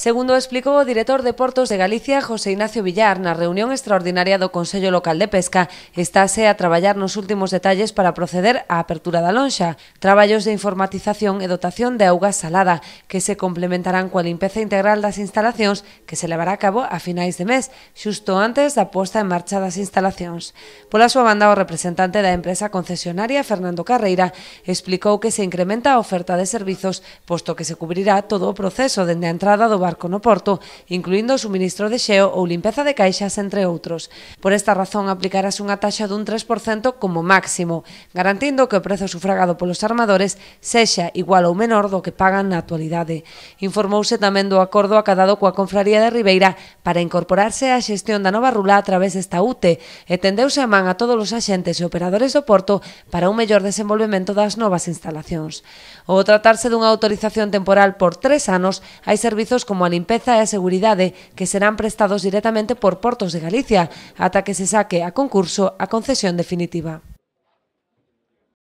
Segundo explicou o director de Portos de Galicia, José Ignacio Villar, na reunión extraordinaria do Consello Local de Pesca, estáse a traballar nos últimos detalles para proceder á apertura da lonxa, traballos de informatización e dotación de auga salada, que se complementarán coa limpeza integral das instalacións que se levará a cabo a finais de mes, xusto antes da posta en marcha das instalacións. Pola súa banda, o representante da empresa concesionaria, Fernando Carreira, explicou que se incrementa a oferta de servizos, posto que se cubrirá todo o proceso dende a entrada do barco no porto, incluindo o suministro de xeo ou limpeza de caixas, entre outros. Por esta razón, aplicarás unha taxa dun 3% como máximo, garantindo que o prezo sufragado polos armadores sexa igual ou menor do que pagan na actualidade. Informouse tamén do acordo acadado coa Confraría de Ribeira para incorporarse á xestión da nova rula a través desta UTE e tendeuse a man a todos os axentes e operadores do porto para un mellor desenvolvemento das novas instalacións. O tratarse dunha autorización temporal por tres anos, hai servizos como a limpeza e a seguridade que serán prestados directamente por Portos de Galicia ata que se saque a concurso a concesión definitiva.